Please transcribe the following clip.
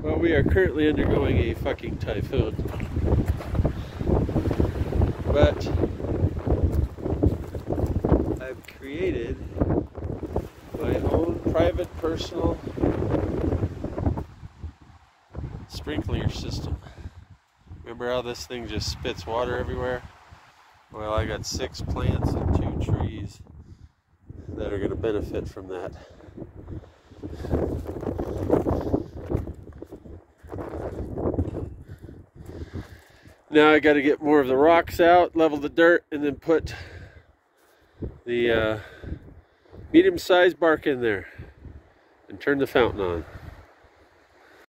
Well, we are currently undergoing a fucking typhoon. But I've created my own private personal sprinkler system. Remember how this thing just spits water everywhere? Well, I got six plants and two trees that are going to benefit from that. Now I got to get more of the rocks out, level the dirt, and then put the uh, medium-sized bark in there and turn the fountain on.